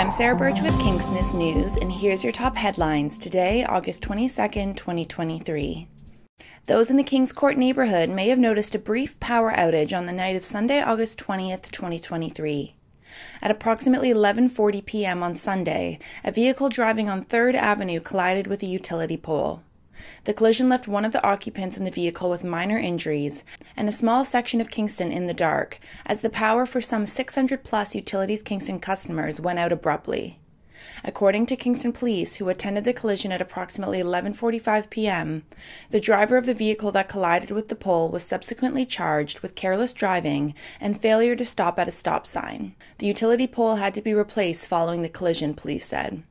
I'm Sarah Burtch with Kingstonist News, and here's your top headlines today, August 22nd, 2023. Those in the Kingscourt neighborhood may have noticed a brief power outage on the night of Sunday, August 20th, 2023. At approximately 11:40 p.m. on Sunday, a vehicle driving on 3rd Avenue collided with a utility pole. The collision left one of the occupants in the vehicle with minor injuries and a small section of Kingston in the dark as the power for some 600 plus Utilities Kingston customers went out abruptly. According to Kingston Police, who attended the collision at approximately 11:45 p.m., the driver of the vehicle that collided with the pole was subsequently charged with careless driving and failure to stop at a stop sign. The utility pole had to be replaced following the collision, police said.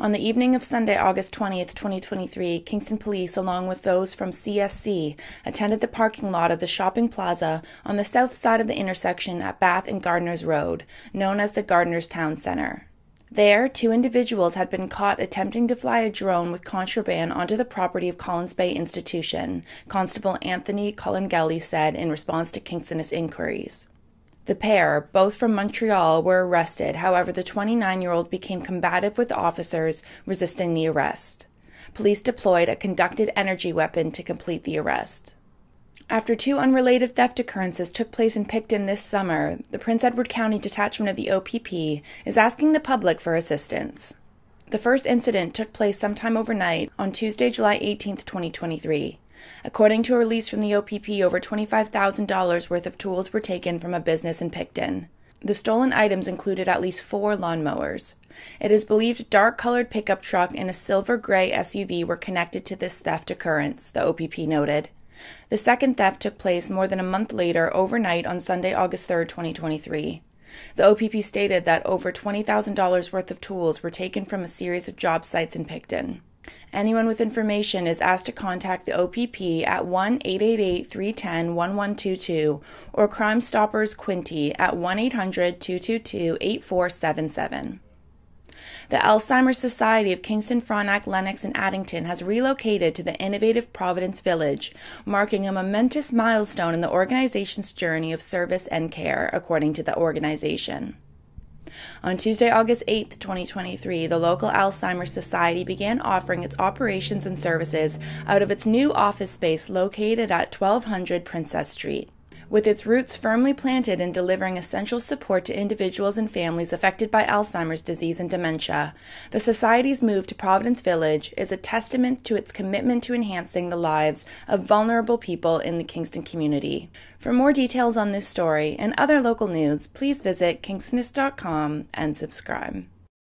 On the evening of Sunday, August 20th, 2023, Kingston Police, along with those from CSC, attended the parking lot of the shopping plaza on the south side of the intersection at Bath and Gardiners Road, known as the Gardiners Town Center. There, two individuals had been caught attempting to fly a drone with contraband onto the property of Collins Bay Institution, Constable Anthony Colangeli said in response to Kingstonist's inquiries. The pair, both from Montreal, were arrested. However, the 29 year old became combative with officers resisting the arrest. Police deployed a conducted energy weapon to complete the arrest. After two unrelated theft occurrences took place in Picton this summer, the Prince Edward County Detachment of the OPP is asking the public for assistance. The first incident took place sometime overnight on Tuesday, July 18, 2023. According to a release from the OPP, over $25,000 worth of tools were taken from a business in Picton. The stolen items included at least four lawnmowers. It is believed a dark colored pickup truck and a silver gray SUV were connected to this theft occurrence, the OPP noted. The second theft took place more than a month later, overnight on Sunday, August 3, 2023. The OPP stated that over $20,000 worth of tools were taken from a series of job sites in Picton. Anyone with information is asked to contact the OPP at 1 888 310 1122 or Crime Stoppers Quinte at 1 800 222 8477. The Alzheimer's Society of Kingston, Frontenac, Lennox, and Addington has relocated to the innovative Providence Village, marking a momentous milestone in the organization's journey of service and care, according to the organization. On Tuesday, August 8, 2023, the local Alzheimer's Society began offering its operations and services out of its new office space located at 1200 Princess Street. With its roots firmly planted in delivering essential support to individuals and families affected by Alzheimer's disease and dementia, the Society's move to Providence Village is a testament to its commitment to enhancing the lives of vulnerable people in the Kingston community. For more details on this story and other local news, please visit kingstonist.com and subscribe.